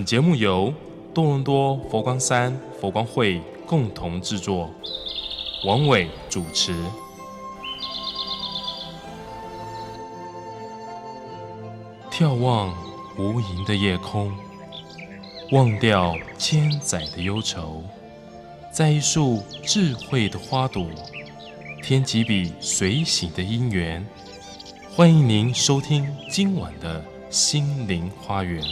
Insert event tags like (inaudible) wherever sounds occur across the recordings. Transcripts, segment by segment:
本节目由多伦多佛光山佛光会共同制作，王伟主持。眺望无垠的夜空，忘掉千载的忧愁，在一束智慧的花朵，添几笔随喜的因缘。欢迎您收听今晚的心灵花园。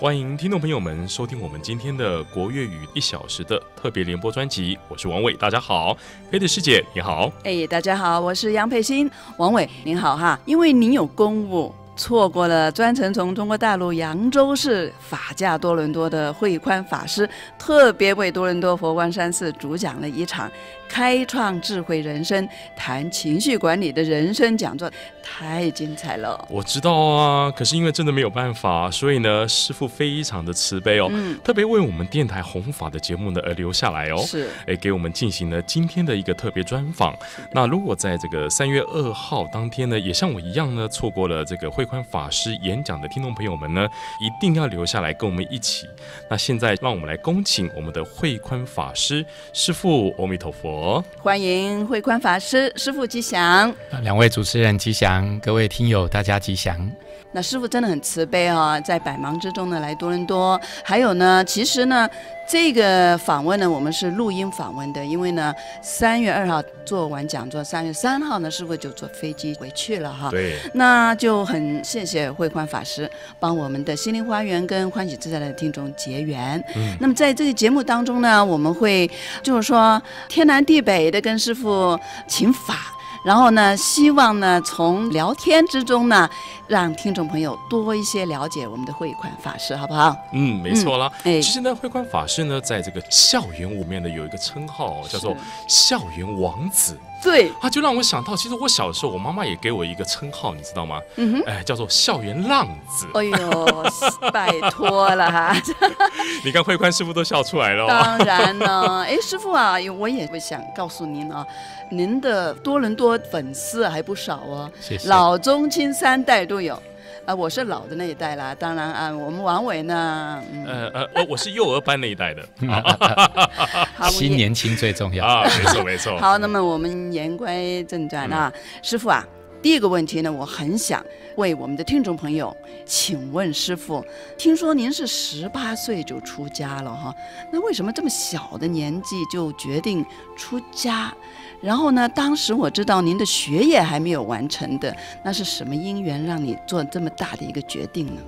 欢迎听众朋友们收听我们今天的国粤语一小时的特别联播专辑，我是王伟，大家好，佩的师姐你好，哎，大家好，我是杨佩欣，王伟您好哈，因为您有公务。错过了专程从中国大陆扬州市法驾多伦多的慧宽法师，特别为多伦多佛光山寺主讲了一场开创智慧人生、谈情绪管理的人生讲座，太精彩了。我知道啊，可是因为真的没有办法，所以呢，师傅非常的慈悲哦，特别为我们电台弘法的节目呢而留下来哦，是，哎，给我们进行了今天的一个特别专访。那如果在这个三月二号当天呢，也像我一样呢，错过了这个慧。宽法师演讲的听众朋友们呢，一定要留下来跟我们一起。那现在让我们来恭请我们的慧宽法师师傅，阿弥陀佛，欢迎慧宽法师师傅吉祥。两位主持人吉祥，各位听友大家吉祥。那师傅真的很慈悲啊，在百忙之中呢来多伦多。还有呢，其实呢，这个访问呢，我们是录音访问的，因为呢，三月二号做完讲座，三月三号呢，师傅就坐飞机回去了哈。对。那就很谢谢慧宽法师帮我们的心灵花园跟欢喜自在的听众结缘。嗯。那么在这个节目当中呢，我们会就是说天南地北的跟师傅请法。然后呢，希望呢，从聊天之中呢，让听众朋友多一些了解我们的慧宽法师，好不好？嗯，没错啦。哎，其实呢，慧宽法师呢，在这个校园里面呢，有一个称号叫做“校园王子”。对，他就让我想到，其实我小的时候，我妈妈也给我一个称号，你知道吗？嗯哼，哎，叫做“校园浪子”。哎呦，(laughs) 拜托了哈！(laughs) 你看慧宽师傅都笑出来了。当然呢，(laughs) 哎，师傅啊，我也会想告诉您啊。您的多伦多粉丝还不少哦，谢谢。老中青三代都有，啊，我是老的那一代啦。当然啊，我们王伟呢，呃呃，我我是幼儿班那一代的。(laughs) 新年轻最重要啊，没错没错。(laughs) 好，那么我们言归正传啊，师傅啊，第一个问题呢，我很想为我们的听众朋友，请问师傅，听说您是十八岁就出家了哈，那为什么这么小的年纪就决定出家？然后呢？当时我知道您的学业还没有完成的，那是什么因缘让你做这么大的一个决定呢？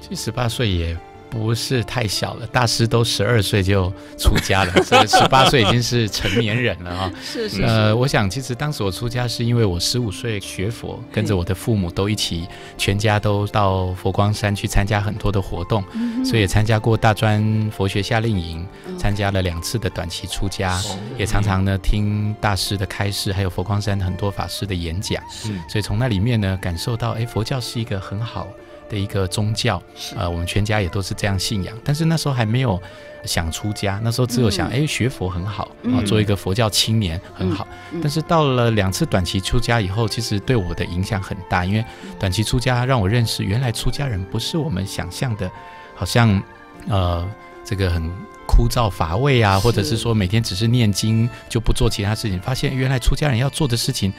七十八岁也。不是太小了，大师都十二岁就出家了，(laughs) 所以十八岁已经是成年人了啊。是是。呃，我想其实当时我出家是因为我十五岁学佛，跟着我的父母都一起，全家都到佛光山去参加很多的活动，所以也参加过大专佛学夏令营，参加了两次的短期出家，也常常呢听大师的开示，还有佛光山很多法师的演讲，所以从那里面呢感受到，哎，佛教是一个很好。的一个宗教，呃，我们全家也都是这样信仰。但是那时候还没有想出家，那时候只有想，哎，学佛很好啊，做一个佛教青年很好。但是到了两次短期出家以后，其实对我的影响很大，因为短期出家让我认识，原来出家人不是我们想象的，好像呃，这个很枯燥乏味啊，或者是说每天只是念经就不做其他事情。发现原来出家人要做的事情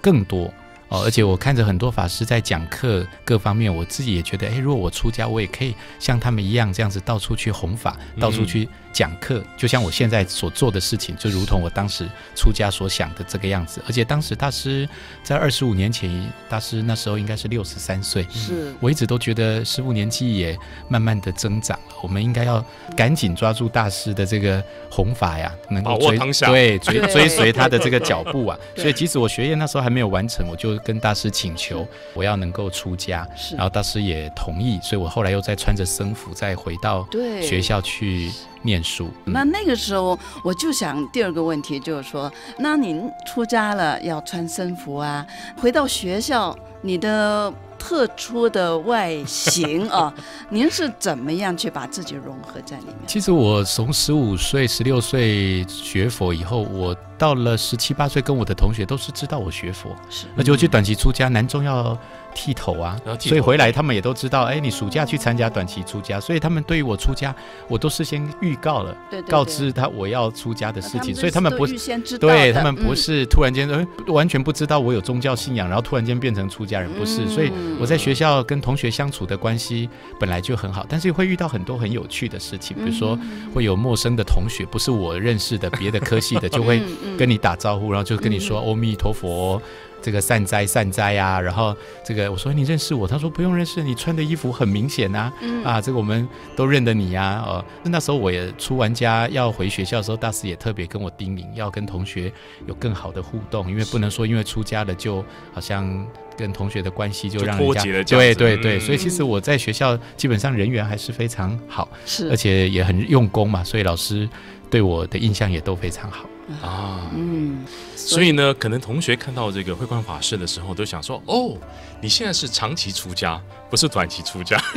更多。哦，而且我看着很多法师在讲课，各方面，我自己也觉得，哎，如果我出家，我也可以像他们一样，这样子到处去弘法，到处去。讲课就像我现在所做的事情，就如同我当时出家所想的这个样子。而且当时大师在二十五年前，大师那时候应该是六十三岁。是，我一直都觉得师傅年纪也慢慢的增长了，我们应该要赶紧抓住大师的这个弘法呀，能够追对追追随他的这个脚步啊。(laughs) 所以即使我学业那时候还没有完成，我就跟大师请求我要能够出家，然后大师也同意，所以我后来又再穿着僧服再回到学校去。念书，那那个时候我就想第二个问题就是说，那您出家了要穿僧服啊，回到学校，你的特殊的外形啊，(laughs) 您是怎么样去把自己融合在里面？其实我从十五岁、十六岁学佛以后，我到了十七八岁，跟我的同学都是知道我学佛，是。那就去短期出家，男中要剃头啊所以回来他们也都知道，哎，你暑假去参加短期出家，所以他们对于我出家，我都事先预告了，对对告知他我要出家的事情，所以他们不是先知道，对他们不嗯。是突然间嗯完全不知道我有宗教信仰，然后突然间变成出家人，不是。所以嗯我在学校跟同学相处的关系本来就很好，但是会遇到很多很有趣的事情，比如说嗯。会有陌生的同学，不是我认识的别的科系的，就会 (laughs) 跟你打招呼，然后就跟你说嗯阿弥陀佛。这个善哉善哉啊，然后这个我说你认识我，他说不用认识，你穿的衣服很明显呐、嗯。啊，这个我们都认得你呀、哦，那时候我也出完家要回学校的时候，大师也特别跟我叮咛，要跟同学有更好的互动，因为不能说因为出家了就好像跟同学的关系就让人家对对对，嗯所以其实我在学校基本上人缘还是非常好，是。而且也很用功嘛，所以老师对我的印象也都非常好。啊。嗯，所以呢，可能同学看到这个慧观法师的时候，都想说：“哦，你现在是长期出家，不是短期出家。(laughs) ”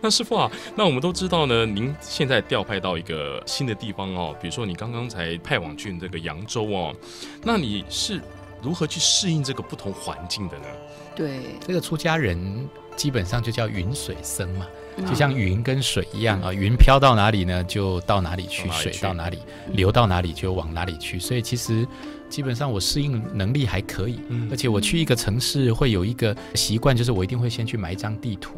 那师傅啊，那我们都知道呢，您现在调派到一个新的地方哦，比如说你刚刚才派往去这个扬州哦，那你是如何去适应这个不同环境的呢？对，这个出家人基本上就叫云水生嘛，嗯就像云跟水一样啊，云飘到哪里呢，就到哪里去；水到哪里，流到哪里就往哪里去。所以其实基本上我适应能力还可以，嗯而且我去一个城市会有一个习惯，就是我一定会先去买一张地图。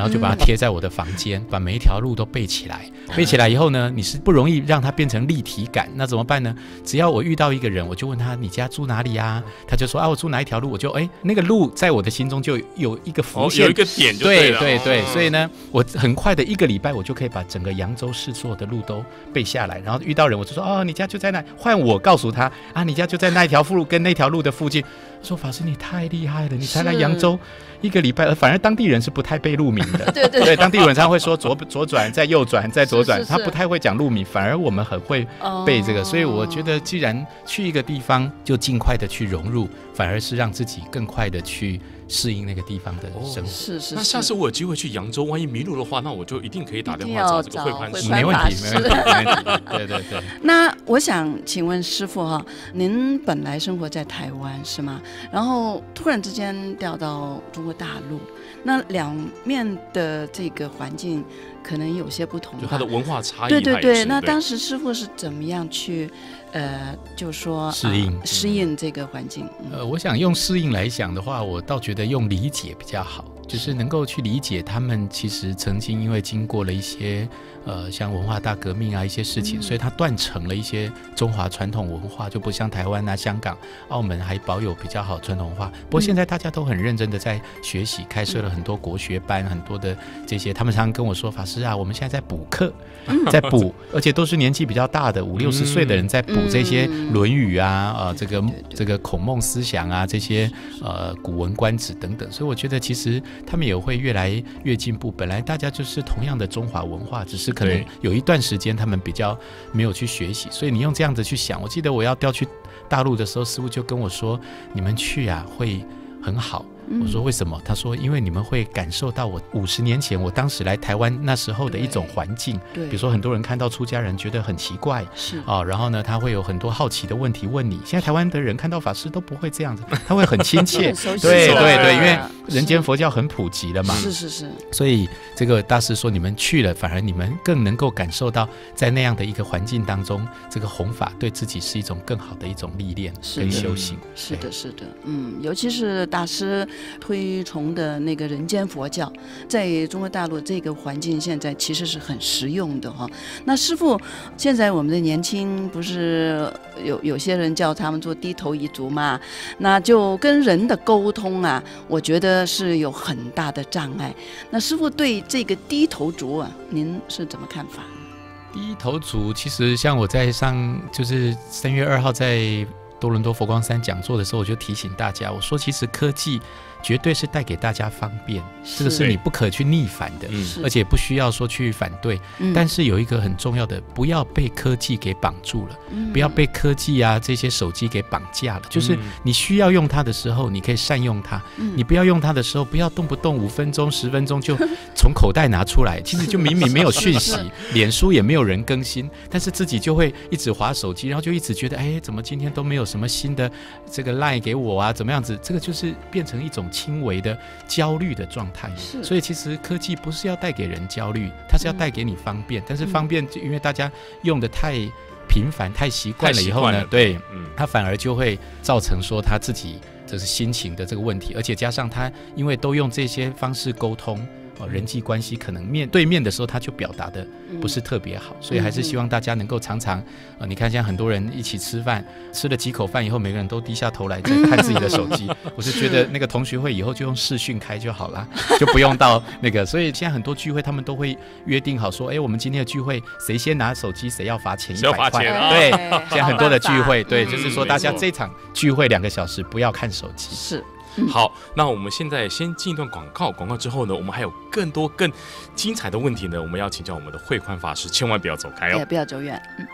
然后就把它贴在我的房间，把每一条路都背起来。背起来以后呢，你是不容易让它变成立体感。那怎么办呢？只要我遇到一个人，我就问他：“你家住哪里呀、他就说：“啊，我住哪一条路。”我就哎，那个路在我的心中就有一个浮哦，现有一个点就对了，对对，哦所以呢，我很快的一个礼拜，我就可以把整个扬州市所有的路都背下来。然后遇到人，我就说哦，你家就在那，换我告诉他啊，你家就在那一条路跟那条路的附近。说法师你太厉害了，你才来扬州一个礼拜，呃反而当地人是不太背路名的。(laughs) 对对对，当地人常会说左左转，再右转，再左转，是是是他不太会讲路名，反而我们很会背这个。所以我觉哦得，既然去一个地方，就尽快的去融入，反而是让自己更快的去适应那个地方的哦生活。是是，那下次我有机会去扬州，万一迷路的话，那我就一定可以打电话找这个慧宽师找慧宽没问题，没问题，没问题。对对对，(laughs) 那我想请问师傅哈，您本来生活在台湾是吗？然后突然之间调到中国大陆，那两面的这个环境可能有些不同就它的？文化差异，对对对，那当时师傅是怎么样去，呃，就说适应啊适应这个环境？嗯呃，我想用适应来讲的话，我倒觉得用理解比较好，就是能够去理解他们其实曾经因为经过了一些呃像文化大革命啊一些事情，嗯。所以它断层了一些中华传统文化，就不像台湾啊、香港、澳门还保有比较好传统文化。不过现在大家都很认真的在学习，开设了很多国学班，很多的这些，他们常常跟我说，法师啊，我们现在在补课，在补，(laughs) 而且都是年纪比较大的五六十岁的人在补这些嗯《论语》啊，呃，这个这个孔孟思想啊，这些呃古文观止等等，所以我觉得其实他们也会越来越进步。本来大家就是同样的中华文化，只是可能有一段时间他们比较没有去学习，所以你用这样子去想，我记得我要调去大陆的时候，师傅就跟我说，你们去啊会很好。我说为什么？他说因为你们会感受到我五十年前我当时来台湾那时候的一种环境，对，比如说很多人看到出家人觉得很奇怪，是。哦，然后呢，他会有很多好奇的问题。问你。现在台湾的人看到法师都不会这样子，(laughs) 他会很亲切。(laughs) 对对对，因为人间佛教很普及了嘛，是是是，所以这个大师说，你们去了，反而你们更能够感受到，在那样的一个环境当中，这个弘法对自己是一种更好的一种历练跟修行。是的，是的，嗯，尤其是大师推崇的那个人间佛教，在中国大陆这个环境，现在其实是很实用的哈。那师傅，现在我们的年轻不是有有些人叫他们做低头一族嘛，那就跟人的沟通啊，我觉得是有很大的障碍。那师傅对这个低头族啊，您是怎么看法？低头族其实像我在上，就是三月二号在多伦多佛光山讲座的时候，我就提醒大家，我说其实科技绝对是带给大家方便，这个是你不可去逆反的，嗯而且不需要说去反对。嗯但是有一个很重要的，不要被科技给绑住了，嗯不要被科技啊这些手机给绑架了。就是嗯你需要用它的时候，你可以善用它；嗯你不要用它的时候，不要动不动五分钟、十分钟就从口袋拿出来。(laughs) 其实就明明没有讯息，(laughs) 脸书也没有人更新，但是自己就会一直划手机，然后就一直觉得，哎，怎么今天都没有什么新的这个 line 给我啊？怎么样子？这个就是变成一种轻微的焦虑的状态。是所以其实科技不是要带给人焦虑，它是要带给你方便。但是方便，就因为大家用的太频繁、太习惯了以后呢对，嗯他反而就会造成说他自己这是心情的这个问题，而且加上他因为都用这些方式沟通。哦，人际关系可能面对面的时候，他就表达的不是特别好，所以还是希望大家能够常常，呃，你看现在很多人一起吃饭，吃了几口饭以后，每个人都低下头来在看自己的手机。(laughs) 我是觉得那个同学会以后就用视讯开就好了，就不用到那个。所以现在很多聚会他们都会约定好说，哎，我们今天的聚会谁先拿手机，谁要罚钱一谁要罚百块。钱啊对，哎 (laughs) 现在很多的聚会，对，嗯 (laughs) 就是说大家这场聚会两个小时不要看手机。是好，那我们现在先进一段广告，广告之后呢，我们还有更多更精彩的问题呢，我们要请教我们的慧宽法师，千万不要走开哦也哦。不要走远。嗯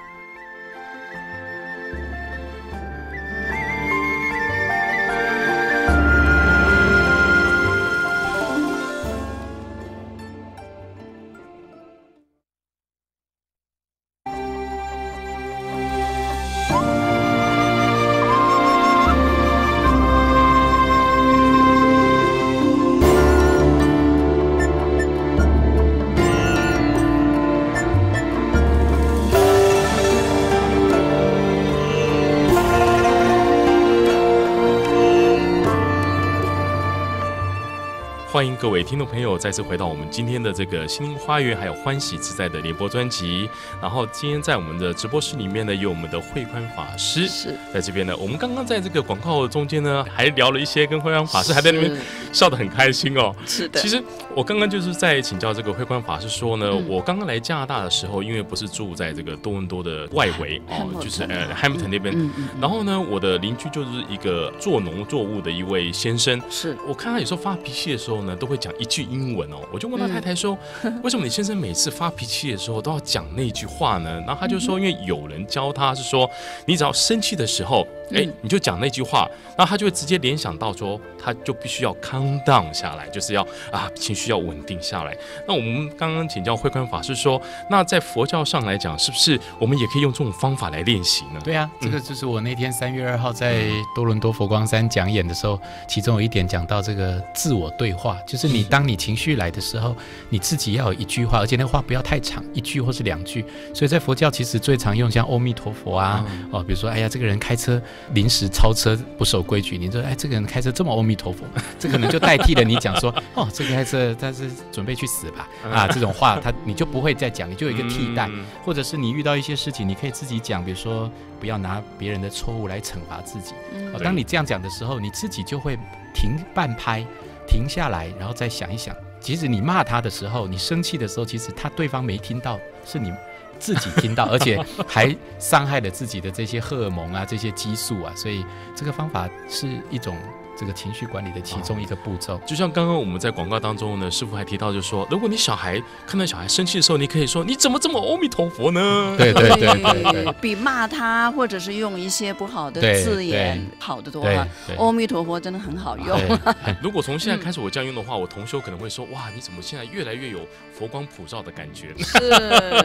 迎各位听众朋友再次回到我们今天的这个心灵花园，还有欢喜自在的联播专辑。然后今天在我们的直播室里面呢，有我们的慧宽法师是在这边呢。我们刚刚在这个广告中间呢，还聊了一些，跟慧宽法师还在那边笑得很开心哦。是的，其实我刚刚就是在请教这个慧宽法师说呢，嗯我刚刚来加拿大的时候，因为不是住在这个多伦多的外围哦，就是呃 Hamilton 那边。嗯嗯，然后呢，我的邻居就是一个做农作物的一位先生。是我看他有时候发脾气的时候呢，都会讲一句英文哦。我就问他太太说，(laughs) 为什么你先生每次发脾气的时候都要讲那句话呢？然后他就说，因为有人教他是说，你只要生气的时候，哎嗯，你就讲那句话，然后他就会直接联想到说，他就必须要 calm down 下来，就是要啊情绪要稳定下来。那我们刚刚请教慧观法师说，那在佛教上来讲，是不是我们也可以用这种方法来练习呢？对啊，这个就是我那天三月二号在多伦多佛光山讲演的时候，其中有一点讲到这个自我对话，就是你当你情绪来的时候，你自己要有一句话，而且那话不要太长，一句或是两句。所以在佛教其实最常用像阿弥陀佛啊，嗯哦，比如说哎呀这个人开车临时超车不守规矩，你说哎这个人开车这么阿弥陀佛，(laughs) 这可能就代替了你讲说 (laughs) 哦这个开车他是准备去死吧 (laughs) 啊这种话，他你就不会再讲，你就有一个替代。嗯或者是你遇到一些事情，你可以自己讲，比如说不要拿别人的错误来惩罚自己。嗯哦，当你这样讲的时候，你自己就会停半拍，停下来，然后再想一想。即使你骂他的时候，你生气的时候，其实他对方没听到，是你自己听到，而且还伤害了自己的这些荷尔蒙啊、这些激素啊。所以这个方法是一种这个情绪管理的其中一个步骤。就像刚刚我们在广告当中呢，师傅还提到，就是说，如果你小孩看到小孩生气的时候，你可以说你怎么这么阿弥陀佛呢？对对对对对比骂他或者是用一些不好的字眼好得多对啊。对阿弥陀佛真的很好用。(laughs) 如果从现在开始我这样用的话，我同修可能会说，哇，你怎么现在越来越有佛光普照的感觉？是，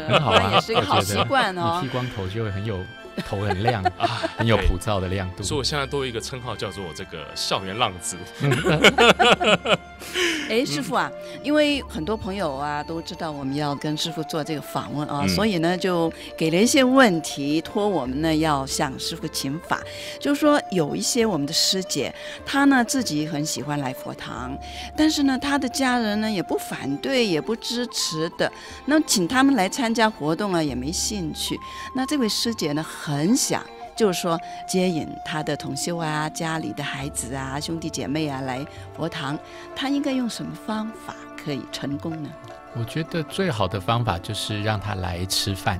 很好啊，那也是一个好习惯哦剃。光头就会很有头很亮，(laughs) 啊，很有普照的亮度。所以我现在多一个称号叫做这个校园浪子。(laughs) 哎，师傅啊，因为很多朋友啊都知道我们要跟师傅做这个访问啊，嗯所以呢就给了一些问题，托我们呢要向师傅请法。就是说有一些我们的师姐，她呢自己很喜欢来佛堂，但是呢她的家人呢也不反对，也不支持的。那请他们来参加活动啊也没兴趣。那这位师姐呢很很想。就是说，接引他的同修啊、家里的孩子啊、兄弟姐妹啊来佛堂，他应该用什么方法可以成功呢？我觉得最好的方法就是让他来吃饭。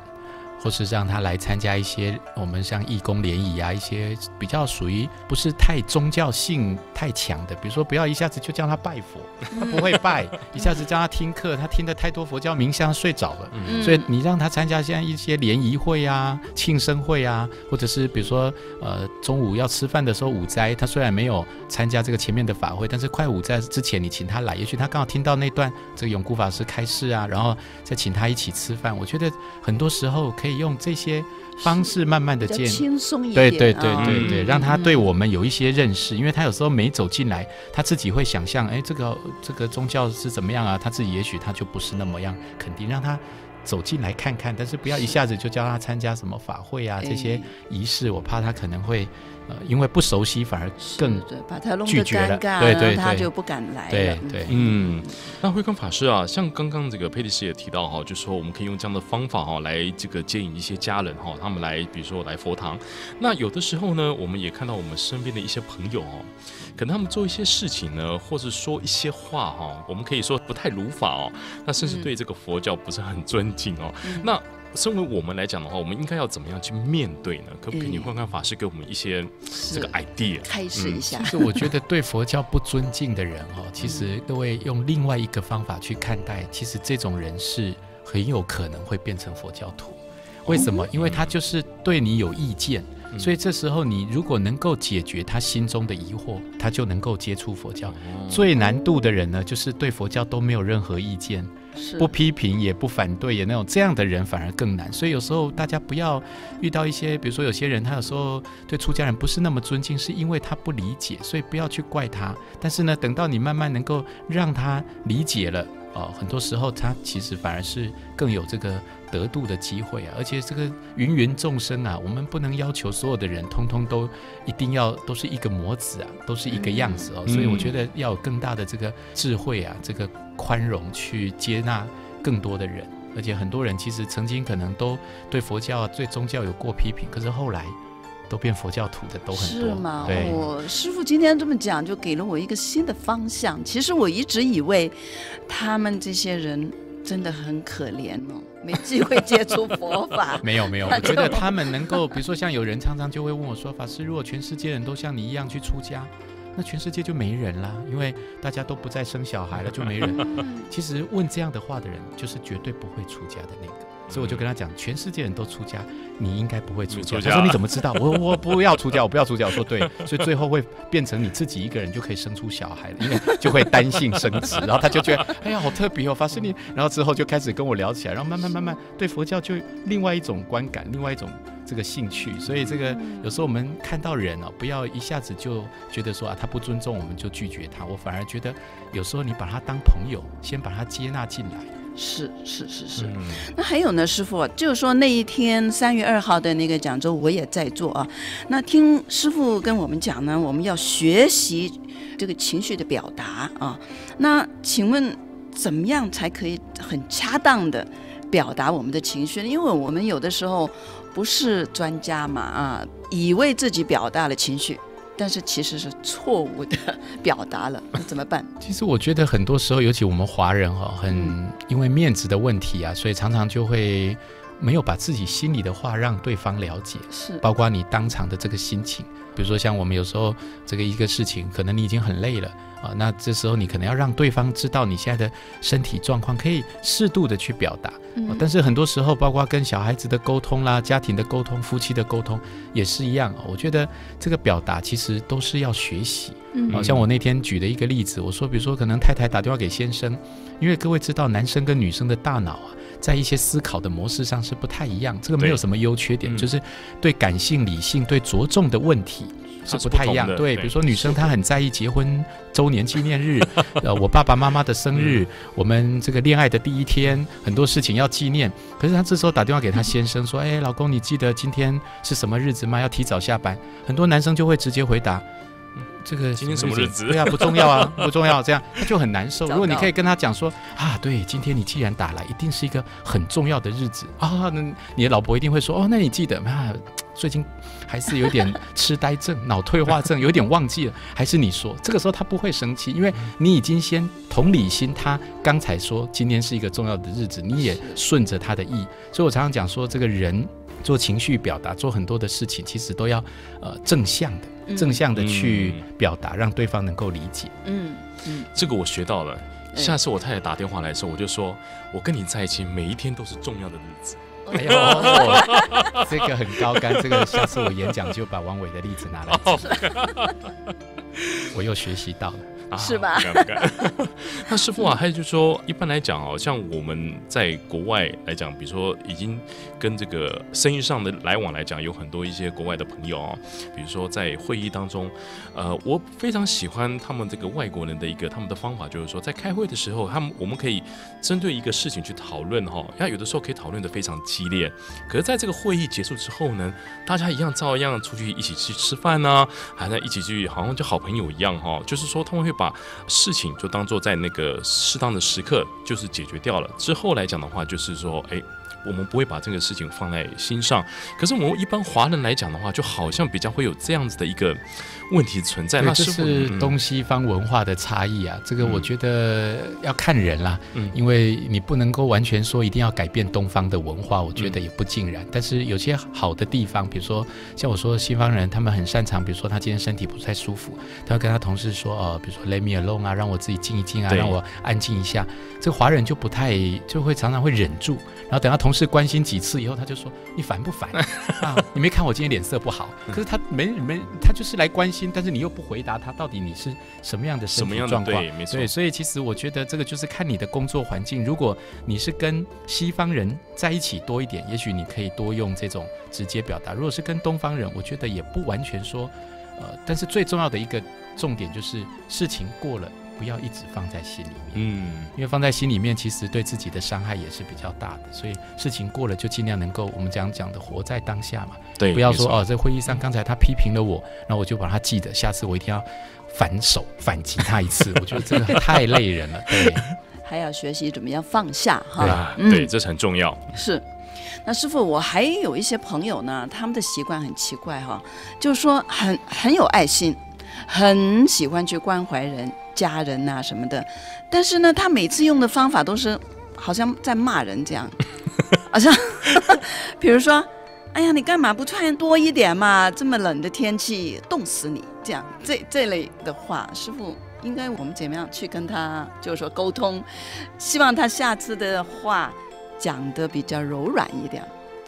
或是让他来参加一些我们像义工联谊啊，一些比较属于不是太宗教性太强的，比如说不要一下子就叫他拜佛，他不会 (laughs) 拜；一下子叫他听课，他听的太多佛教冥想睡着了。嗯所以你让他参加像一些联谊会啊、庆生会啊，或者是比如说呃中午要吃饭的时候午斋，他虽然没有参加这个前面的法会，但是快午斋之前你请他来，也许他刚好听到那段这个永固法师开示啊，然后再请他一起吃饭。我觉得很多时候可以用这些方式慢慢的建。轻松一点，对对对啊对对，嗯让他对我们有一些认识，因为他有时候没走进来，他自己会想象，哎，这个这个宗教是怎么样啊？他自己也许他就不是那么样肯定，让他走进来看看，但是不要一下子就叫他参加什么法会啊这些哎仪式，我怕他可能会呃因为不熟悉反而更对，把他弄得拒绝了尴尬，对对对他就不敢来了。对对嗯，那慧根法师啊，像刚刚这个佩蒂斯也提到哈，就说我们可以用这样的方法哈，来这个接引一些家人哈，他们来比如说来佛堂。那有的时候呢，我们也看到我们身边的一些朋友哦，可能他们做一些事情呢，或是说一些话哈，我们可以说不太如法哦，那甚至嗯对这个佛教不是很尊敬哦。嗯那身为我们来讲的话，我们应该要怎么样去面对呢？可不可以你嗯慧光法师给我们一些这个 idea？开始一下其，实我觉得对佛教不尊敬的人哦，其实各位用另外一个方法去看待，其实这种人是很有可能会变成佛教徒。为什么？因为他就是对你有意见，嗯所以这时候你如果能够解决他心中的疑惑，他就能够接触佛教。哦最难度的人呢，就是对佛教都没有任何意见，是不批评也不反对，也那种这样的人反而更难。所以有时候大家不要遇到一些，比如说有些人他有时候对出家人不是那么尊敬，是因为他不理解，所以不要去怪他。但是呢，等到你慢慢能够让他理解了。哦，很多时候他其实反而是更有这个得度的机会啊，而且这个芸芸众生啊，我们不能要求所有的人通通都一定要都是一个模子啊，都是一个样子哦，嗯所以我觉得要有更大的这个智慧啊，这个宽容去接纳更多的人，而且很多人其实曾经可能都对佛教、对宗教有过批评，可是后来都变佛教徒的都很多，是吗？我师傅今天这么讲，就给了我一个新的方向。其实我一直以为他们这些人真的很可怜哦，(laughs) 没机会接触佛法没有 (laughs) 没有，我觉得他们能够，比如说像有人常常就会问我说：“法师，如果全世界人都像你一样去出家，那全世界就没人啦，因为大家都不再生小孩了，就没人。(laughs) ”其实问这样的话的人，就是绝对不会出家的那个。所以我就跟他讲，全世界人都出家，你应该不会出家。出家他说你怎么知道？我 (laughs) 我不要出家，我不要出家。我说对，所以最后会变成你自己一个人就可以生出小孩了，因为就会单性生殖。然后他就觉得，哎呀，好特别哦，法师你。然后之后就开始跟我聊起来，然后慢慢慢慢对佛教就另外一种观感，另外一种这个兴趣。所以这个有时候我们看到人哦，不要一下子就觉得说啊他不尊重我们就拒绝他。我反而觉得有时候你把他当朋友，先把他接纳进来。是是是是。嗯那还有呢，师傅，就是说那一天三月二号的那个讲座，我也在做啊。那听师傅跟我们讲呢，我们要学习这个情绪的表达啊。那请问，怎么样才可以很恰当的表达我们的情绪呢？因为我们有的时候不是专家嘛啊，以为自己表达了情绪，但是其实是错误的表达了，(laughs) 那怎么办？其实我觉得很多时候，尤其我们华人哈、很因为面子的问题啊，所以常常就会没有把自己心里的话让对方了解，是包括你当场的这个心情。比如说像我们有时候这个一个事情，可能你已经很累了啊，那这时候你可能要让对方知道你现在的身体状况，可以适度的去表达。哦但是很多时候，包括跟小孩子的沟通啦、家庭的沟通、夫妻的沟通也是一样。哦我觉得这个表达其实都是要学习。嗯好像我那天举的一个例子，我说，比如说可能太太打电话给先生，因为各位知道，男生跟女生的大脑啊，在一些思考的模式上是不太一样，这个没有什么优缺点，嗯就是对感性、理性、对着重的问题。是不太一样，的对，对比如说女生她很在意结婚周年纪念日，(laughs) 呃，我爸爸妈妈的生日，我们这个恋爱的第一天，很多事情要纪念。可是她这时候打电话给她先生说：“哎，老公，你记得今天是什么日子吗？要提早下班。”很多男生就会直接回答。嗯这个今天什么日子？对啊，不重要啊，(laughs) 不重要，这样他就很难受。如果你可以跟他讲说啊，对，今天你既然打来，一定是一个很重要的日子。啊，那你的老婆一定会说哦，那你记得啊，最近还是有点痴呆症、脑退化症，有点忘记了，还是你说？这个时候他不会生气，因为你已经先同理心，他刚才说今天是一个重要的日子，你也顺着他的意。所以我常常讲说，这个人做情绪表达，做很多的事情，其实都要呃正向的、正向的去表达，让对方能够理解。嗯嗯，这个我学到了。下次我太太打电话来的时候，我就说：“我跟你在一起，每一天都是重要的日子。”哎呦，(laughs) 这个很高干，这个下次我演讲就把王伟的例子拿来。我又学习到了。是吧？(laughs) 那师傅啊，还有就是说，一般来讲哦，像我们在国外来讲，比如说已经跟这个生意上的来往来讲，有很多一些国外的朋友啊，比如说在会议当中，呃，我非常喜欢他们这个外国人的一个他们的方法，就是说在开会的时候，他们我们可以针对一个事情去讨论哈，那有的时候可以讨论的非常激烈，可是在这个会议结束之后呢，大家一样照样出去一起去吃饭呢，还在一起去，好像就好朋友一样哈，就是说他们会。把事情就当做在那个适当的时刻就是解决掉了。之后来讲的话，就是说，哎。我们不会把这个事情放在心上，可是我们一般华人来讲的话，就好像比较会有这样子的一个问题存在。那是东西方文化的差异啊，这个我觉得要看人啦，嗯，因为你不能够完全说一定要改变东方的文化，我觉得也不尽然。但是有些好的地方，比如说像我说西方人，他们很擅长，比如说他今天身体不太舒服，他会跟他同事说，哦，比如说 let me alone 啊，让我自己静一静啊，让我安静一下。这个华人就不太就会常常会忍住，然后等他同。同事关心几次以后，他就说：“你烦不烦 (laughs) 啊？你没看我今天脸色不好？可是他没没，他就是来关心，但是你又不回答他，到底你是什么样的身体状况？对，没错。对，所以其实我觉得这个就是看你的工作环境。如果你是跟西方人在一起多一点，也许你可以多用这种直接表达；如果是跟东方人，我觉得也不完全说。呃，但是最重要的一个重点就是事情过了。”不要一直放在心里面，嗯，因为放在心里面，其实对自己的伤害也是比较大的。所以事情过了，就尽量能够我们讲讲的活在当下嘛。对，不要说哦，在会议上刚才他批评了我，那我就把他记得，下次我一定要反手反击他一次。我觉得这个 (laughs) 太累人了。对，(laughs) 还要学习怎么样放下哈。对，这是很重要。是，那师傅，我还有一些朋友呢，他们的习惯很奇怪哈，就是说很很有爱心，很喜欢去关怀人。家人呐什么的，但是呢，他每次用的方法都是好像在骂人这样，(laughs) 好像 (laughs) 比如说，哎呀，你干嘛不穿多一点嘛？这么冷的天气，冻死你！这样这这类的话，师傅应该我们怎么样去跟他就是说沟通，希望他下次的话讲的比较柔软一点。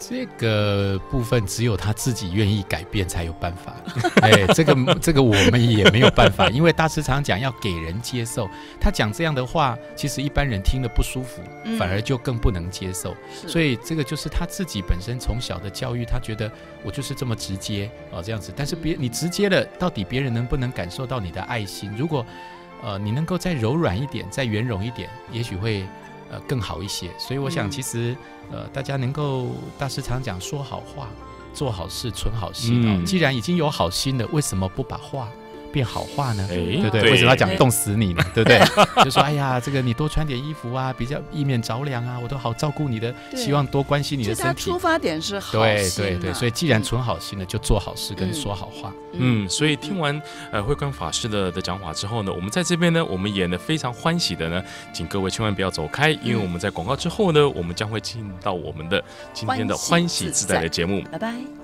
这个部分只有他自己愿意改变才有办法。(laughs) 哎，这个这个我们也没有办法，因为大师常讲要给人接受。他讲这样的话，其实一般人听了不舒服，反而就更不能接受。所以这个就是他自己本身从小的教育，他觉得我就是这么直接哦这样子。但是别你直接了，到底别人能不能感受到你的爱心？如果呃你能够再柔软一点，再圆融一点，也许会。呃，更好一些，所以我想，其实，呃，大家能够大师常讲说好话、做好事、存好心啊。既然已经有好心了，为什么不把话？变好话呢？对不对？为什么要讲冻死你呢？(laughs) 对不对？就说哎呀，这个你多穿点衣服啊，比较以免着凉啊，我都好照顾你的，希望多关心你的身体。出发点是好对对对，所以既然存好心了，就做好事跟说好话。嗯，所以听完呃慧光法师的的讲法之后呢，我们在这边呢，我们也呢非常欢喜的呢，请各位千万不要走开，因为我们在广告之后呢，我们将会进到我们的今天的欢喜自在的节目。拜拜。